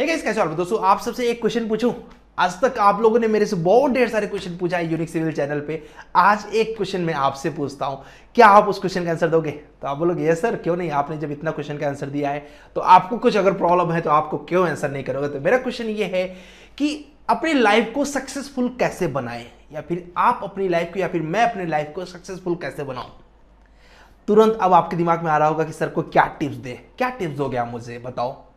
है कैसे कैसे दोस्तों, आप सबसे एक क्वेश्चन पूछूँ। आज तक आप लोगों ने मेरे से बहुत ढेर सारे क्वेश्चन पूछा है यूनिक सिविल चैनल पे। आज एक क्वेश्चन मैं आपसे पूछता हूँ। क्या आप उस क्वेश्चन का आंसर दोगे? तो आप बोलोगे यस सर क्यों नहीं? आपने जब इतना क्वेश्चन का आंसर दिया है तो आपको कुछ अगर प्रॉब्लम है तो आपको क्यों आंसर नहीं करोगे? तो मेरा क्वेश्चन ये है कि अपनी लाइफ को सक्सेसफुल कैसे बनाए? या फिर आप अपनी लाइफ को, या फिर मैं अपनी लाइफ को सक्सेसफुल कैसे बनाऊँ? तुरंत अब आपके दिमाग में आ रहा होगा कि सर को क्या टिप्स दे? क्या टिप्स दोगे आप मुझे? बताओ।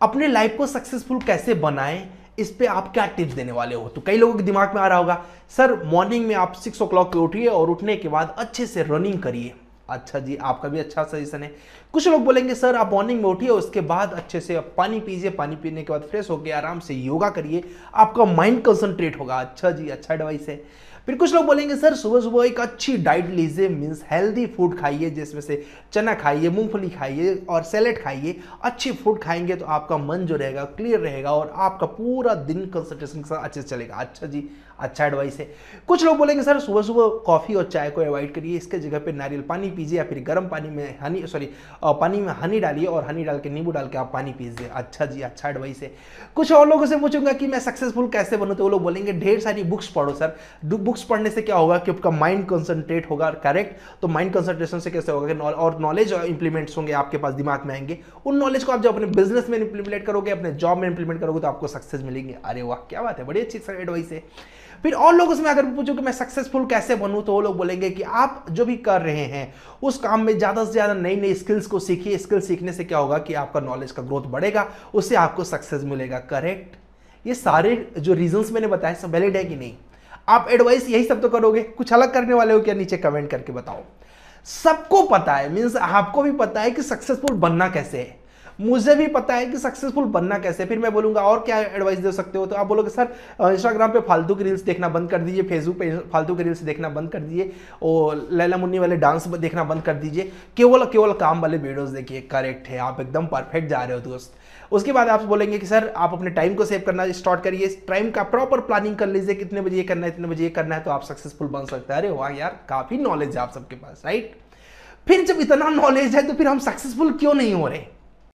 अपने लाइफ को सक्सेसफुल कैसे बनाएँ, इस पे आप क्या टिप्स देने वाले हो? तो कई लोगों के दिमाग में आ रहा होगा, सर मॉर्निंग में आप सिक्स ओ क्लॉक पर उठिए और उठने के बाद अच्छे से रनिंग करिए। अच्छा जी, आपका भी अच्छा सजेशन है। कुछ लोग बोलेंगे, सर, आप मॉर्निंग में उठिए उसके बाद अच्छे से पानी पीजिए। पानी पीने के बाद फ्रेश होकर आराम से योगा करिए। आपका माइंड कंसंट्रेट होगा। अच्छा जी अच्छा एडवाइस है। फिर कुछ लोग बोलेंगे, सर सुबह सुबह एक अच्छी डाइट लीजिए मीन्स हेल्दी फ़ूड खाइए, जिसमें से चना खाइए, मूंगफली खाइए और सैलेड खाइए। अच्छी फ़ूड खाएँगे तो आपका मन जो रहेगा क्लियर रहेगा और आपका पूरा दिन कंसंट्रेशन के साथ अच्छे से चलेगा। अच्छा जी अच्छा एडवाइस है। कुछ लोग बोलेंगे, सर सुबह सुबह कॉफ़ी और चाय को अवॉइड करिए। इसके जगह पर नारियल पानी पीजिए या फिर गर्म पानी में हनी सॉरी पानी में हनी डालिए और हनी डाल के नींबू डाल के आप पानी पीजिए। अच्छा जी अच्छा एडवाइस है। कुछ और लोगों से पूछूँगा कि मैं सक्सेसफुल कैसे बनूँ तो वो लोग बोलेंगे, ढेर सारी बुक्स पढ़ो सर बुक्स पढ़ने से क्या होगा कि आपका माइंड कंसंट्रेट होगा करेक्ट तो माइंड कंसंट्रेशन से कैसे होगा और नॉलेज इंप्लीमेंट्स होंगे, आपके पास दिमाग में आएँगे। उन नॉलेज को आप जब अपने बिज़नेस में इंप्लीमेंट करोगे, अपने जॉब में इंप्लीमेंट करोगे तो आपको सक्सेस मिलेंगे। अरे वाह, क्या बात है, बड़ी अच्छी एडवाइस है। फिर और लोगों से मैं अगर पूछूँ कि मैं सक्सेसफुल कैसे बनूं तो वो लोग बोलेंगे कि आप जो भी कर रहे हैं उस काम में ज़्यादा से ज़्यादा नई नई स्किल्स को सीखिए। स्किल सीखने से क्या होगा कि आपका नॉलेज का ग्रोथ बढ़ेगा, उससे आपको सक्सेस मिलेगा। करेक्ट ये सारे जो रीजंस मैंने बताए सब वैलिड है कि नहीं? आप एडवाइस यही सब तो करोगे? कुछ अलग करने वाले हो क्या? नीचे कमेंट करके बताओ। सबको पता है मीन्स आपको भी पता है कि सक्सेसफुल बनना कैसे है। मुझे भी पता है कि सक्सेसफुल बनना कैसे फिर मैं बोलूँगा, और क्या एडवाइस दे सकते हो? तो आप बोलोगे, सर इंस्टाग्राम पे फालतू की रील्स देखना बंद कर दीजिए फेसबुक पे फालतू की रील्स देखना बंद कर दीजिए, और लैला मुन्नी वाले डांस देखना बंद कर दीजिए। केवल केवल काम वाले वीडियोज़ देखिए करेक्ट है, आप एकदम परफेक्ट जा रहे हो दोस्त. उसके बाद आप बोलेंगे कि, सर, आप अपने टाइम को सेव करना स्टार्ट करिए टाइम का प्रॉपर प्लानिंग कर लीजिए, कितने बजे ये करना है, इतने बजे ये करना है तो आप सक्सेसफुल बन सकते हैं। अरे वाह यार, काफ़ी नॉलेज है आप सबके पास राइट फिर जब इतना नॉलेज है तो फिर हम सक्सेसफुल क्यों नहीं हो रहे?